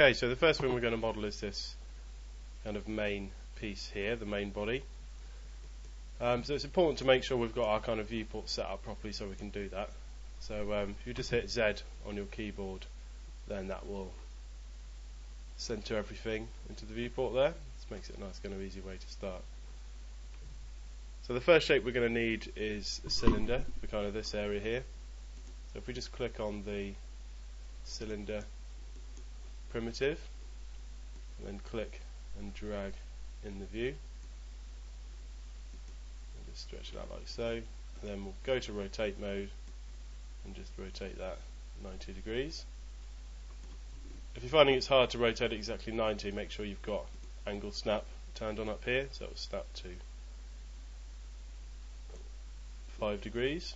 Okay, so the first thing we're going to model is this kind of main piece here, the main body. Um, so it's important to make sure we've got our kind of viewport set up properly so we can do that. So um, if you just hit Z on your keyboard, then that will center everything into the viewport there. This makes it a nice kind of easy way to start. So the first shape we're going to need is a cylinder for kind of this area here. So if we just click on the cylinder primitive and then click and drag in the view. And just stretch it out like so. And then we'll go to rotate mode and just rotate that 90 degrees. If you're finding it's hard to rotate exactly 90 make sure you've got angle snap turned on up here. So it'll snap to 5 degrees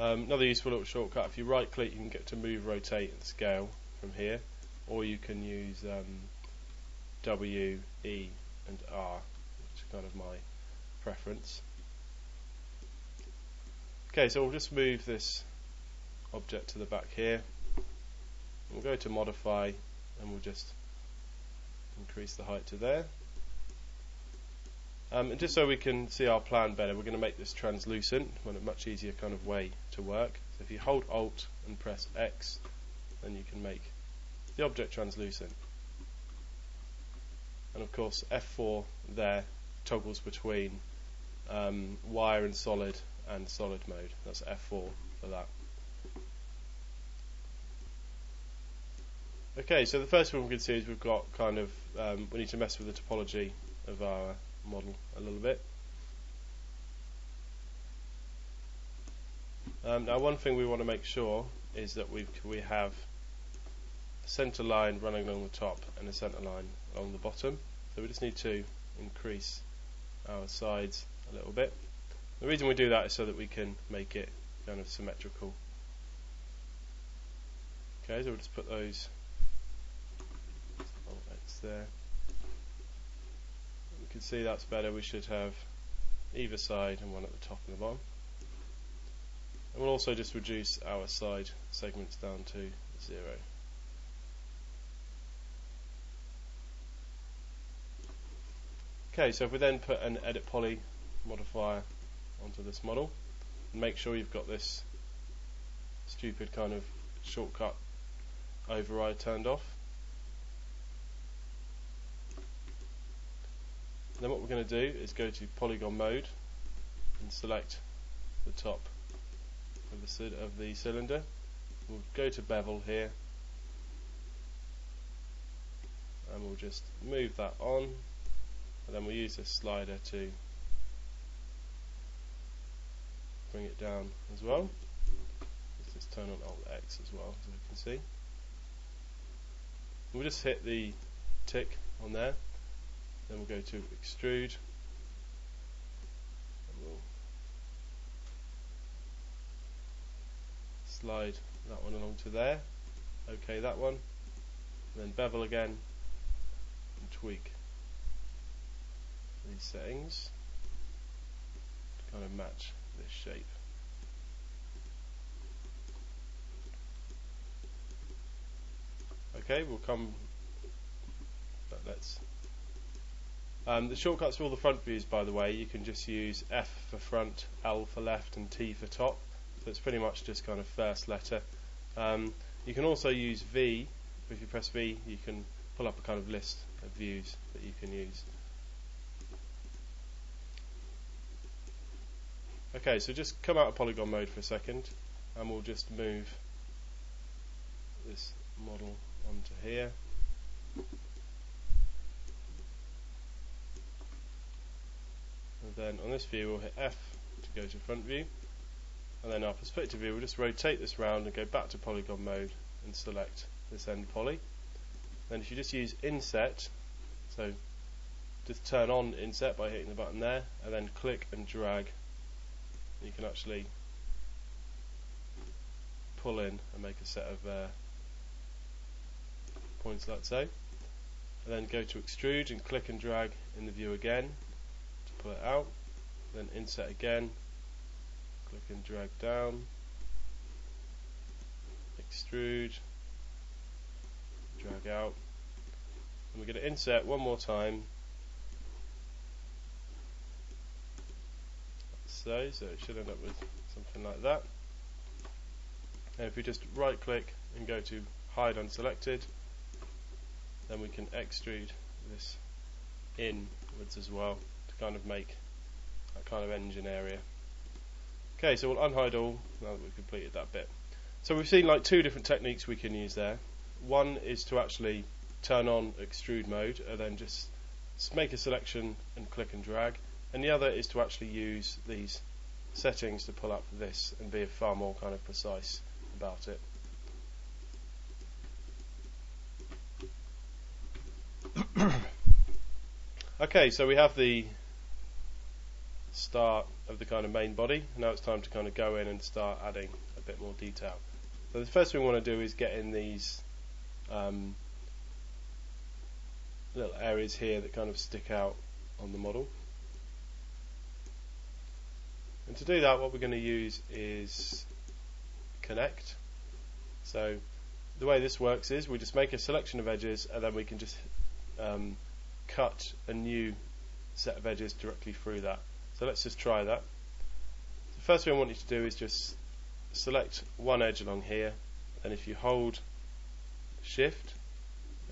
um, another useful little shortcut, if you right click you can get to move, rotate and scale from here. Or you can use um, W, E and R which is kind of my preference. Okay so we'll just move this object to the back here. We'll go to modify and we'll just increase the height to there um, and just so we can see our plan better, we're going to make this translucent, a much easier kind of way to work. So if you hold Alt and press X, then you can make the object translucent. And of course, F4 there toggles between um, wire and solid and solid mode. That's F4 for that. Okay, so the first thing we can see is we've got kind of, um, we need to mess with the topology of our model a little bit. Um, now one thing we want to make sure is that we we have a center line running along the top and a center line along the bottom. So we just need to increase our sides a little bit. The reason we do that is so that we can make it kind of symmetrical. Okay, so we'll just put those X there can see that's better. We should have either side and one at the top and the bottom. And we'll also just reduce our side segments down to zero. Okay, so if we then put an edit poly modifier onto this model, make sure you've got this stupid kind of shortcut override turned off. Then what we're going to do is go to polygon mode and select the top of the, of the cylinder. We'll go to bevel here and we'll just move that on and then we'll use this slider to bring it down as well. Let's just turn on Alt X as well so we can see. We'll just hit the tick on there then we'll go to extrude. We'll slide that one along to there. OK that one. then bevel again and tweak these settings to kind of match this shape. Okay, we'll come. But let's um, the shortcuts for all the front views, by the way, you can just use F for front, L for left, and T for top. So it's pretty much just kind of first letter. Um, you can also use V. If you press V, you can pull up a kind of list of views that you can use. Okay, so just come out of polygon mode for a second, and we'll just move this model onto here. Then on this view we'll hit F to go to front view. And then our perspective view we'll just rotate this round and go back to polygon mode and select this end poly. Then if you just use inset so just turn on inset by hitting the button there and then click and drag. You can actually pull in and make a set of uh, points like so. And then go to extrude and click and drag in the view again pull it out, then inset again, click and drag down, extrude, drag out. And we're going to insert one more time. So, so it should end up with something like that. And if we just right click and go to hide unselected, then we can extrude this inwards as well kind of make that kind of engine area. Okay, so we'll unhide all now that we've completed that bit. So we've seen like two different techniques we can use there. One is to actually turn on extrude mode and then just make a selection and click and drag. And the other is to actually use these settings to pull up this and be far more kind of precise about it. okay, so we have the start of the kind of main body. Now it's time to kind of go in and start adding a bit more detail. So the first thing we want to do is get in these um, little areas here that kind of stick out on the model. And to do that what we're going to use is connect. So the way this works is we just make a selection of edges and then we can just um, cut a new set of edges directly through that. So let's just try that. The first thing I want you to do is just select one edge along here and if you hold shift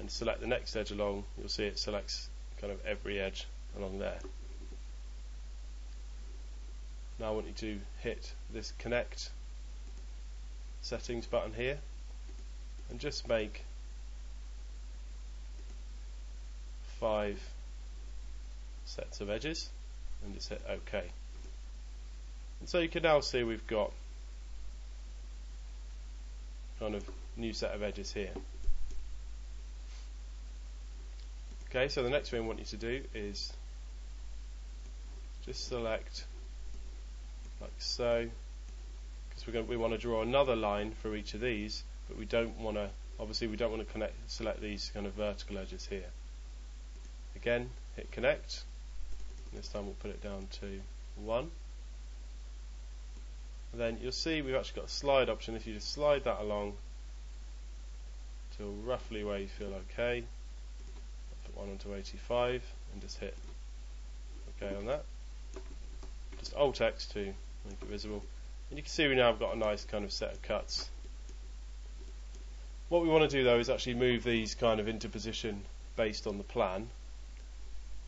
and select the next edge along you'll see it selects kind of every edge along there. Now I want you to hit this connect settings button here and just make five sets of edges and just hit OK. And so you can now see we've got kind of new set of edges here. Okay, so the next thing I want you to do is just select like so because we're going we want to draw another line for each of these but we don't want to obviously we don't want to connect select these kind of vertical edges here again hit connect this time we'll put it down to 1 and then you'll see we've actually got a slide option. If you just slide that along to roughly where you feel okay put one onto 85 and just hit OK on that. Just Alt X to make it visible. And you can see we now have got a nice kind of set of cuts. What we want to do though is actually move these kind of into position based on the plan.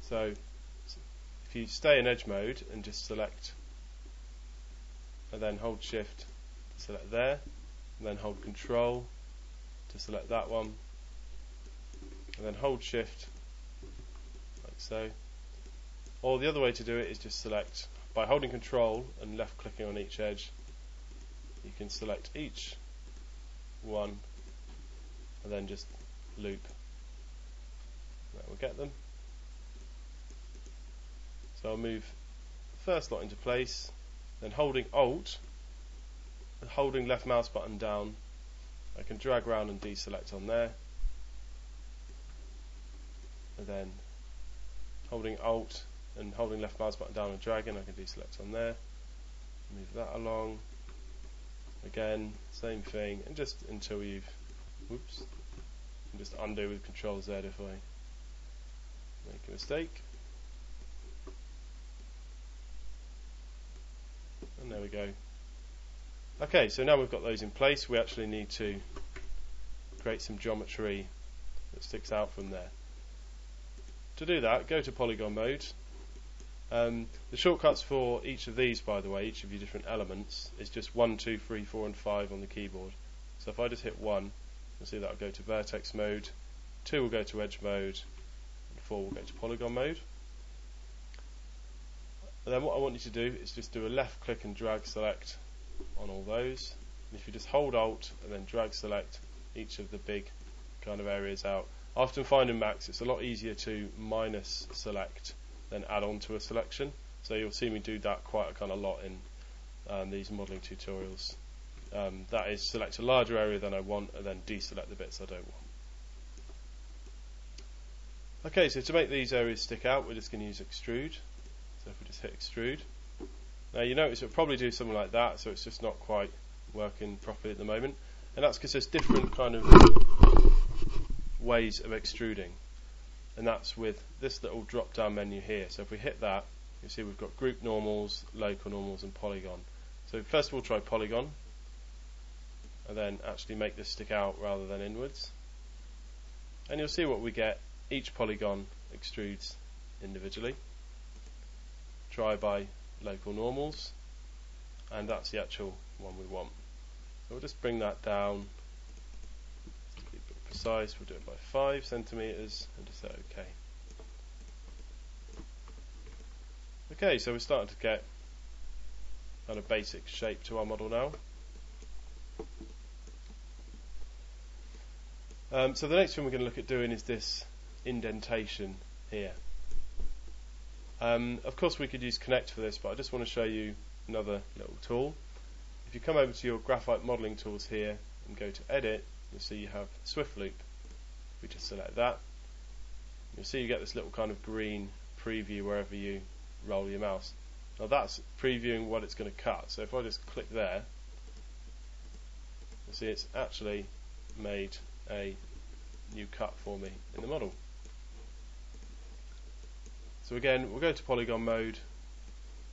So if you stay in edge mode and just select and then hold shift to select there and then hold control to select that one and then hold shift like so. Or the other way to do it is just select by holding control and left clicking on each edge you can select each one and then just loop. That will get them so I'll move the first lot into place, then holding Alt, and holding left mouse button down, I can drag around and deselect on there. And then holding Alt and holding left mouse button down and dragging, I can deselect on there. Move that along. Again, same thing, and just until you've, whoops, just undo with Control Z if I make a mistake. And there we go. Okay, so now we've got those in place, we actually need to create some geometry that sticks out from there. To do that, go to polygon mode. Um, the shortcuts for each of these, by the way, each of your different elements, is just 1, 2, 3, 4 and 5 on the keyboard. So if I just hit 1, you'll see that will go to vertex mode, 2 will go to edge mode, and 4 will go to polygon mode. Then what I want you to do is just do a left click and drag select on all those. And if you just hold Alt and then drag select each of the big kind of areas out. I often find in Max it's a lot easier to minus select than add on to a selection. So you'll see me do that quite a kind of lot in um, these modelling tutorials. Um, that is select a larger area than I want and then deselect the bits I don't want. Okay, so to make these areas stick out, we're just going to use extrude. So if we just hit extrude. Now you notice it'll probably do something like that, so it's just not quite working properly at the moment. And that's because there's different kind of ways of extruding, and that's with this little drop down menu here. So if we hit that, you see we've got group normals, local normals, and polygon. So first of all, try polygon, and then actually make this stick out rather than inwards. And you'll see what we get. Each polygon extrudes individually. Try by local normals, and that's the actual one we want. So we'll just bring that down. Be a bit precise, we'll do it by 5 centimeters and just say OK. Okay, so we're starting to get kind of basic shape to our model now. Um, so the next thing we're going to look at doing is this indentation here. Um, of course we could use Connect for this, but I just want to show you another little tool. If you come over to your graphite modelling tools here and go to Edit, you'll see you have Swift Loop. We just select that. You'll see you get this little kind of green preview wherever you roll your mouse. Now that's previewing what it's going to cut. So if I just click there, you'll see it's actually made a new cut for me in the model. So again, we'll go to polygon mode,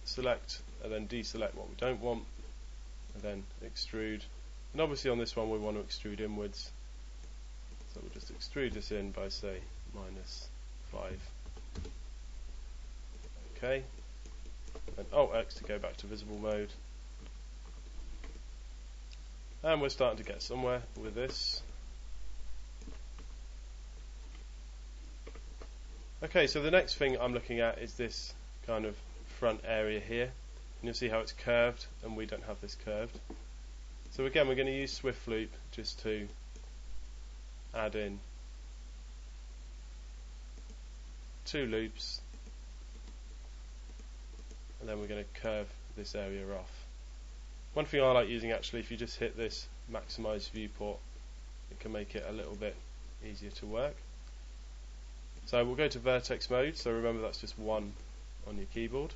select and then deselect what we don't want, and then extrude. And obviously on this one we want to extrude inwards. So we'll just extrude this in by say minus 5. Okay. And Alt X to go back to visible mode. And we're starting to get somewhere with this. Okay, so the next thing I'm looking at is this kind of front area here. And you'll see how it's curved, and we don't have this curved. So again, we're going to use Swift Loop just to add in two loops, and then we're going to curve this area off. One thing I like using actually, if you just hit this maximize viewport, it can make it a little bit easier to work. So we'll go to vertex mode, so remember that's just one on your keyboard.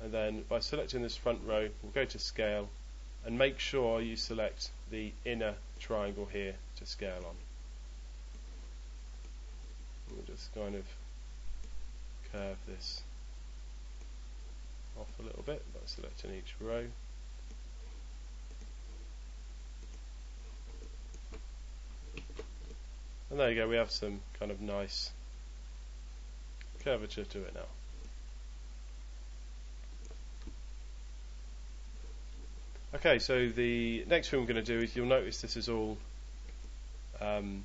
And then by selecting this front row, we'll go to scale and make sure you select the inner triangle here to scale on. We'll just kind of curve this off a little bit by selecting each row. And there you go, we have some kind of nice curvature to it now. Okay, so the next thing we're going to do is you'll notice this is all um,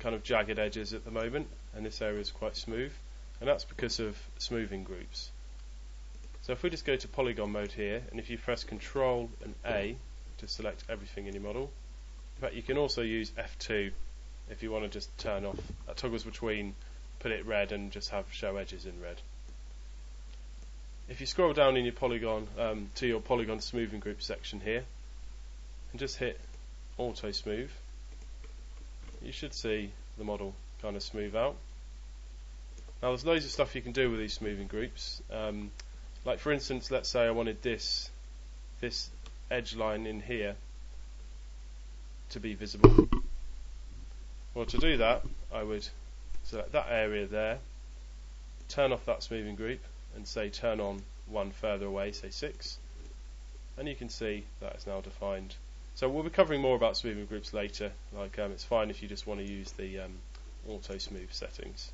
kind of jagged edges at the moment, and this area is quite smooth, and that's because of smoothing groups. So if we just go to polygon mode here, and if you press Control and A to select everything in your model, fact, you can also use F2 if you want to just turn off. That toggles between put it red and just have show edges in red. If you scroll down in your polygon um, to your polygon smoothing group section here, and just hit auto smooth, you should see the model kind of smooth out. Now there's loads of stuff you can do with these smoothing groups. Um, like for instance, let's say I wanted this this edge line in here to be visible. Well, to do that, I would select that area there, turn off that smoothing group, and say turn on one further away, say 6, and you can see that is now defined. So we'll be covering more about smoothing groups later, like um, it's fine if you just want to use the um, auto smooth settings.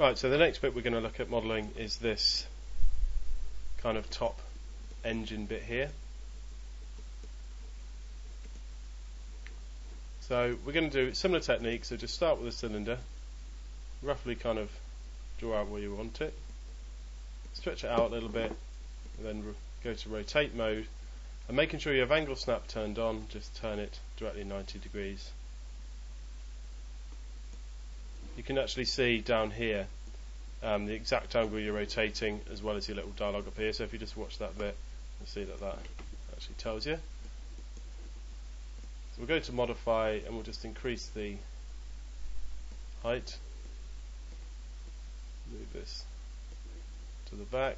Right, so the next bit we're going to look at modelling is this kind of top engine bit here. So we're going to do similar technique, so just start with a cylinder, roughly kind of draw out where you want it, stretch it out a little bit, and then go to rotate mode, and making sure you have angle snap turned on, just turn it directly 90 degrees you can actually see down here um, the exact angle you're rotating as well as your little dialog up here. So if you just watch that bit, you'll see that that actually tells you. So we'll go to modify and we'll just increase the height. move this to the back.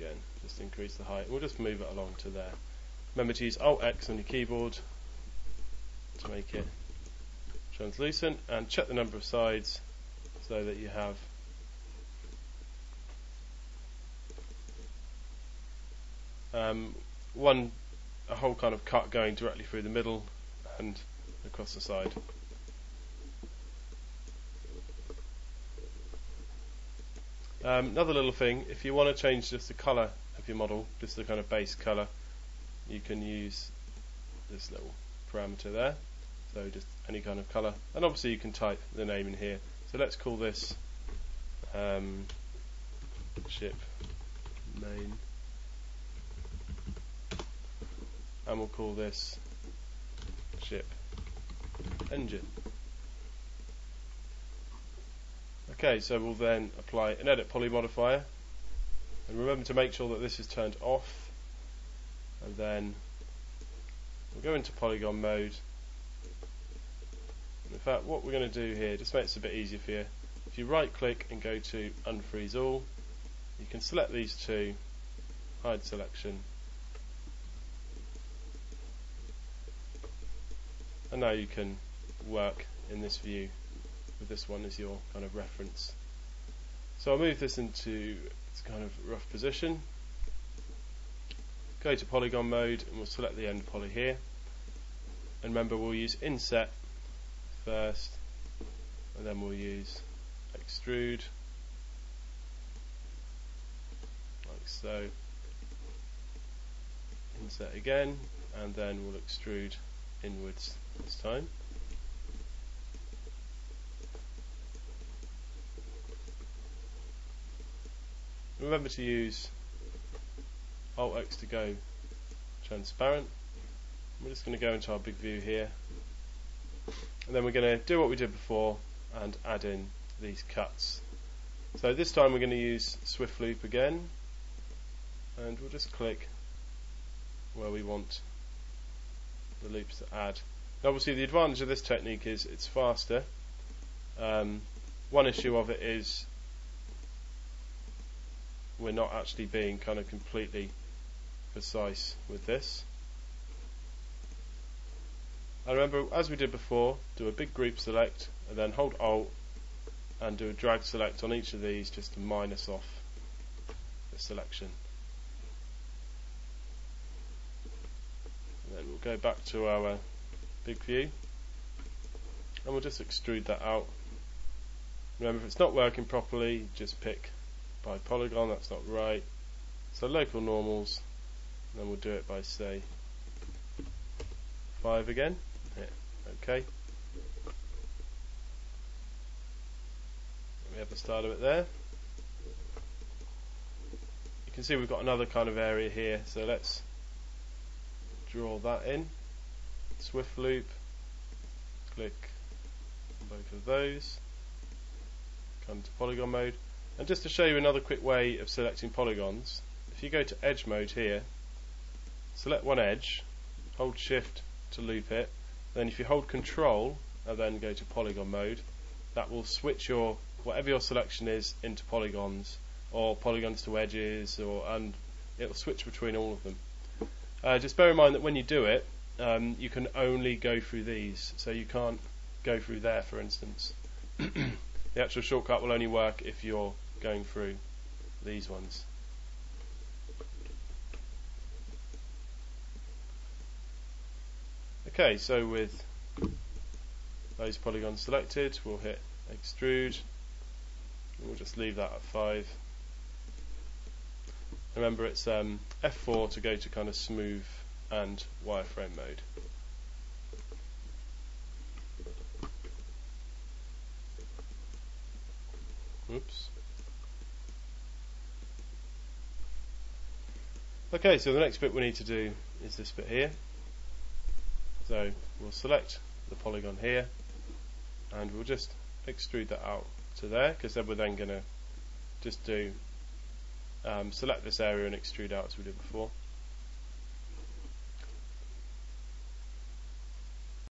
Again, just increase the height. We'll just move it along to there. Remember to use Alt X on your keyboard to make it translucent and check the number of sides so that you have um, one a whole kind of cut going directly through the middle and across the side. Um, another little thing, if you want to change just the colour of your model, just the kind of base colour, you can use this little parameter there. So just any kind of colour. And obviously you can type the name in here. So let's call this um, ship main. And we'll call this ship engine. Okay, so we'll then apply an edit poly modifier. And remember to make sure that this is turned off. And then we'll go into polygon mode. What we're going to do here, just makes it a bit easier for you. If you right click and go to unfreeze all, you can select these two, hide selection. And now you can work in this view with this one as your kind of reference. So I'll move this into its kind of rough position. Go to polygon mode and we'll select the end poly here. And remember we'll use inset first and then we'll use extrude like so. insert again and then we'll extrude inwards this time. Remember to use Alt X to go transparent. We're just going to go into our big view here. And then we're going to do what we did before and add in these cuts. So this time we're going to use Swift Loop again. And we'll just click where we want the loops to add. Now obviously the advantage of this technique is it's faster. Um, one issue of it is we're not actually being kind of completely precise with this. And remember, as we did before, do a big group select and then hold Alt and do a drag select on each of these just to minus off the selection. And then we'll go back to our uh, big view and we'll just extrude that out. Remember, if it's not working properly, just pick by polygon, that's not right. So local normals, and then we'll do it by say 5 again. Okay. We have the start of it there. You can see we've got another kind of area here, so let's draw that in. Swift loop, click on both of those, come to polygon mode, and just to show you another quick way of selecting polygons, if you go to edge mode here, select one edge, hold shift to loop it, then if you hold control and then go to polygon mode, that will switch your whatever your selection is into polygons or polygons to edges or and it'll switch between all of them. Uh, just bear in mind that when you do it, um, you can only go through these, so you can't go through there, for instance. the actual shortcut will only work if you're going through these ones. Okay, so with those polygons selected, we'll hit extrude. We'll just leave that at 5. Remember it's um, F4 to go to kind of smooth and wireframe mode. Oops. Okay, so the next bit we need to do is this bit here. So we'll select the polygon here and we'll just extrude that out to there because then we're then going to just do um, select this area and extrude out as we did before.